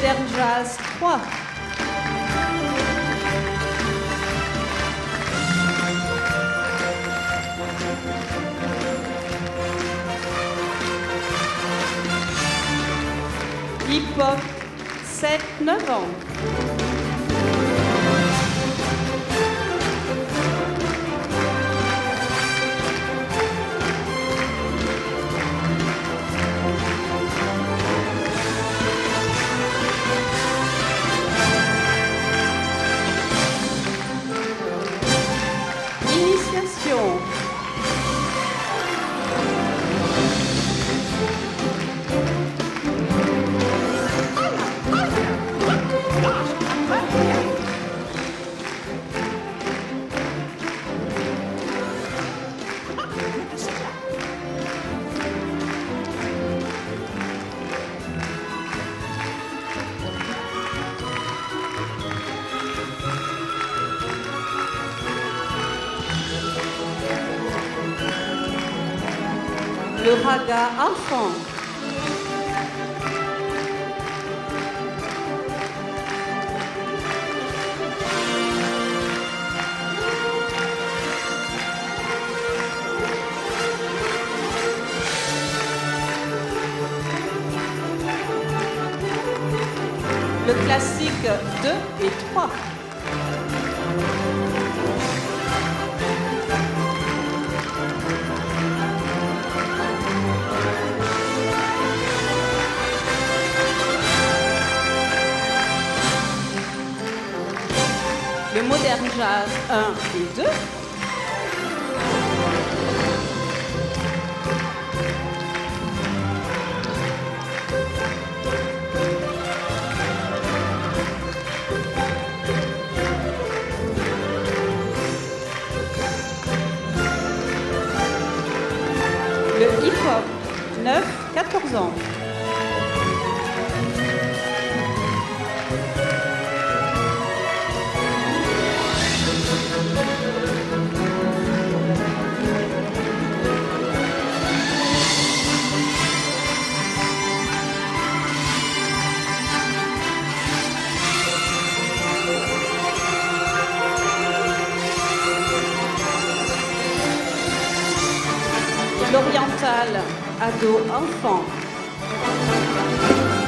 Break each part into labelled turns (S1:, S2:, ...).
S1: Modern Jazz 3. Hip Hop 7-9 ans. Le raga enfant. Modern jazz 1 et 2. Le hip-hop 9-14 ans. L'oriental ado-enfant. première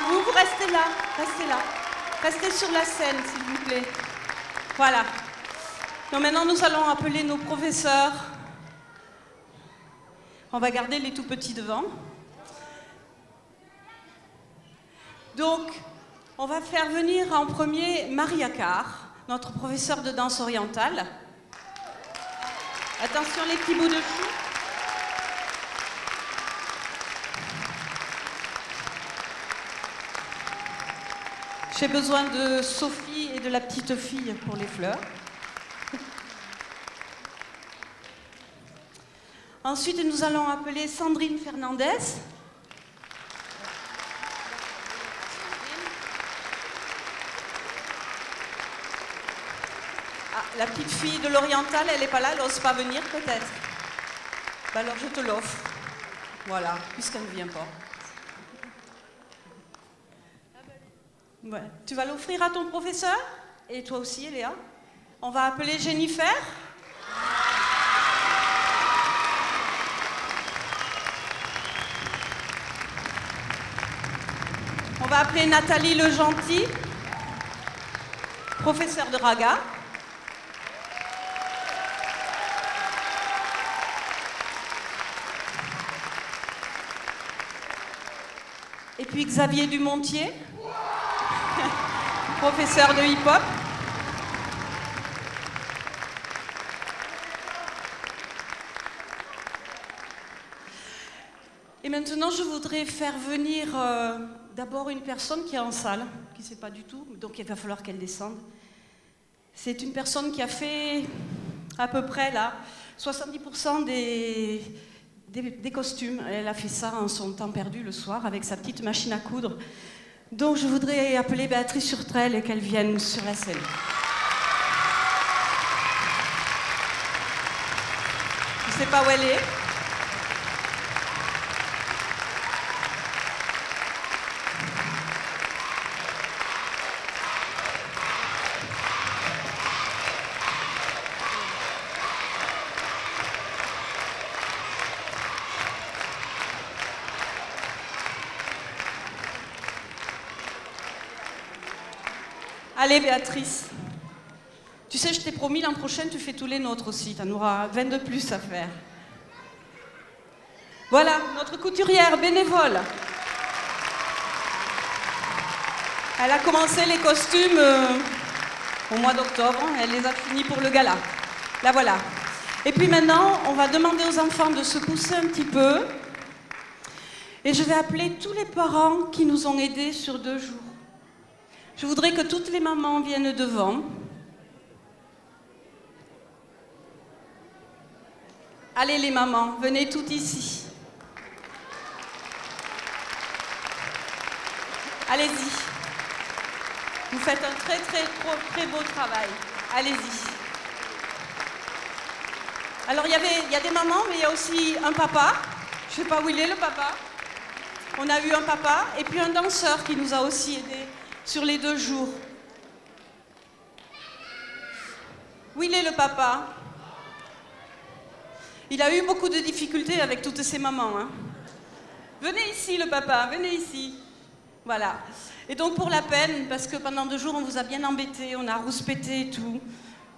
S1: vous, vous restez là, restez là. Restez sur la scène, s'il vous plaît. Voilà. Donc maintenant, nous allons appeler nos professeurs. On va garder les tout petits devant. Donc, on va faire venir en premier Maria Carr, notre professeur de danse orientale. Attention les petits bouts de chou. J'ai besoin de Sophie et de la petite fille pour les fleurs. Ensuite, nous allons appeler Sandrine Fernandez. Ah, la petite fille de l'Oriental, elle n'est pas là, elle n'ose pas venir peut-être. Bah alors je te l'offre. Voilà, puisqu'elle ne vient pas. Tu vas l'offrir à ton professeur Et toi aussi, Léa On va appeler Jennifer. On va appeler Nathalie Le Gentil, professeur de raga. Et puis Xavier Dumontier, professeur de hip-hop. Et maintenant, je voudrais faire venir euh, d'abord une personne qui est en salle, qui ne sait pas du tout, donc il va falloir qu'elle descende. C'est une personne qui a fait à peu près là 70% des, costumes. Elle a fait ça en son temps perdu le soir avec sa petite machine à coudre. Donc je voudrais appeler Béatrice Surtrel et qu'elle vienne sur la scène. Je ne sais pas où elle est. Allez, Béatrice. Tu sais, je t'ai promis, l'an prochain, tu fais tous les nôtres aussi. Tu en auras 20 de plus à faire. Voilà, notre couturière bénévole. Elle a commencé les costumes euh, au mois d'octobre. Elle les a finis pour le gala. La voilà. Et puis maintenant, on va demander aux enfants de se pousser un petit peu. Et je vais appeler tous les parents qui nous ont aidés sur deux jours. Je voudrais que toutes les mamans viennent devant. Allez les mamans, venez toutes ici. Allez-y. Vous faites un très très très beau travail. Allez-y. Alors il y, avait, il y a des mamans, mais il y a aussi un papa. Je ne sais pas où il est le papa. On a eu un papa et puis un danseur qui nous a aussi aidés sur les deux jours. Où il est le papa? Il a eu beaucoup de difficultés avec toutes ses mamans. Hein. Venez ici le papa, venez ici. Voilà. Et donc pour la peine, parce que pendant deux jours on vous a bien embêté, on a rouspété et tout.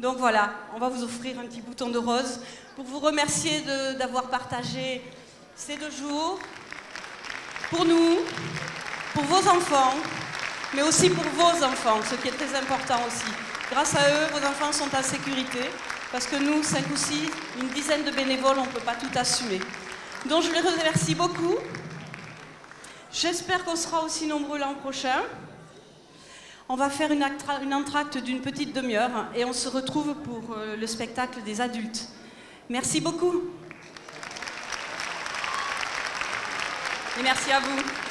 S1: Donc voilà, on va vous offrir un petit bouton de rose pour vous remercier d'avoir partagé ces deux jours pour nous, pour vos enfants, mais aussi pour vos enfants, ce qui est très important aussi. Grâce à eux, vos enfants sont en sécurité, parce que nous, cinq ou six, une dizaine de bénévoles, on ne peut pas tout assumer. Donc je les remercie beaucoup. J'espère qu'on sera aussi nombreux l'an prochain. On va faire une, entracte d'une petite demi-heure et on se retrouve pour euh, le spectacle des adultes. Merci beaucoup. Et merci à vous.